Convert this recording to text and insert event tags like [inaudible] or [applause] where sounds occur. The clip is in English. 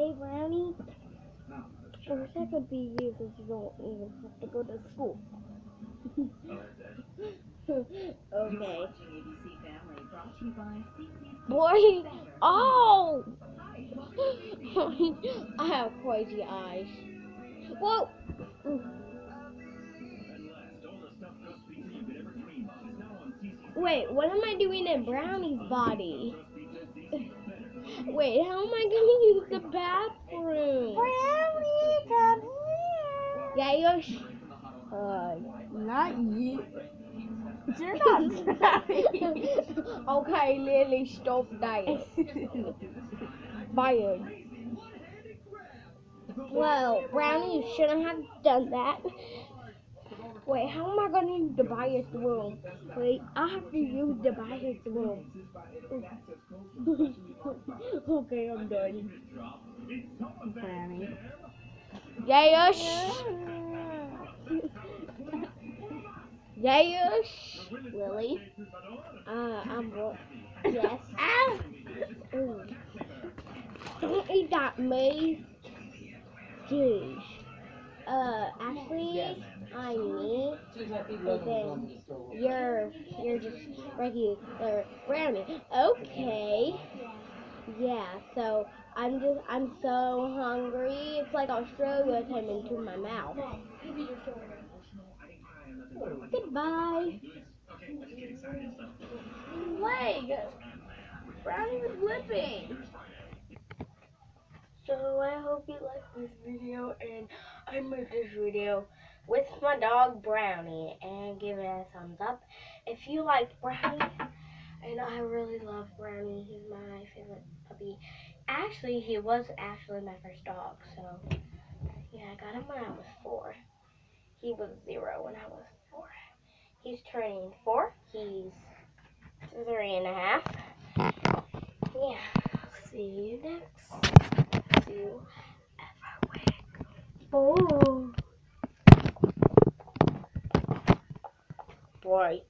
Hey, Brownie. I wish I could be you since you don't even have to go to school. [laughs] okay. Boy, oh! [laughs] I have crazy eyes. Whoa! Wait, what am I doing in Brownie's body? [laughs] Wait, how am I gonna use the bathroom? Brownie, come here. Yeah, you're. Uh, Not you. You're [laughs] not [laughs] okay, Lily, stop dying. [laughs] Fired. Well, Brownie, you shouldn't have done that. Wait, how am I gonna use the bathroom? Wait, I have to use the bathroom. [laughs] okay, I'm done. Yes. Yes. Lily. Uh, I'm ro- yes. [laughs] Ow! Don't eat that, me. Jeez. Uh, actually, I'm me. And then you're you're just regular brownie. Okay. Yeah. So I'm just I'm so hungry. It's like Australia came into my mouth. Goodbye. Leg. Brownie was flipping. So I hope you liked this video and I made this video with my dog Brownie and give it a thumbs up. If you like Brownie and I really love Brownie he's my favorite puppy. Actually he was actually my first dog so yeah I got him when I was four. He was zero when I was four. He's turning four. He's three and a half. Yeah see you next Oh. Boy.